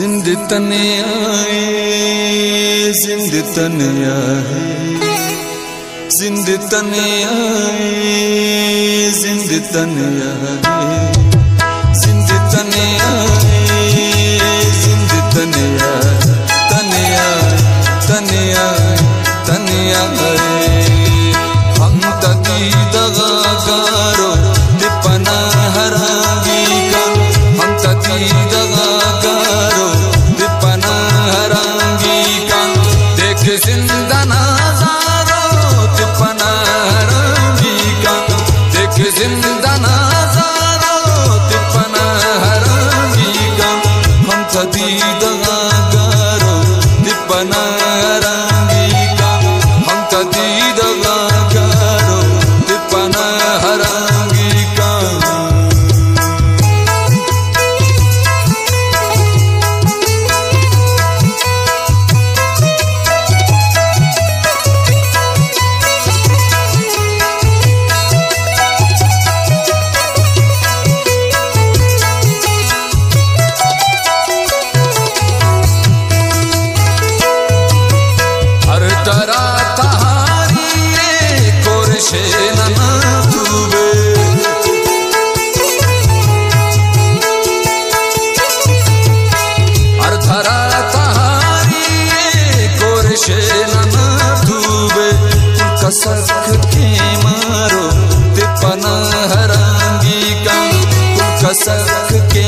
जिंद तन आए, जिंद तन आए। जिंद तन आए, जिंद तन आए। जिंद तन आए, जिंद तन आए। के मारो तिपना हरांगी का कसक के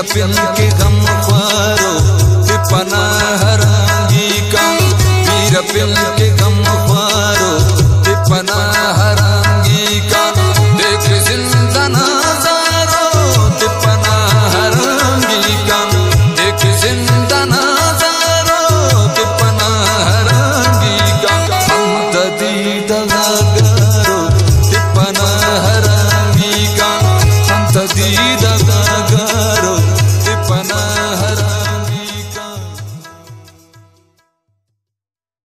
शफिन के गम फारो से पनाह का। पीर पिल के गम फारो से पनाह का। देख ज़िंदा नाजारो से पनाह का। देख ज़िंदा नाजारो से पनाह का।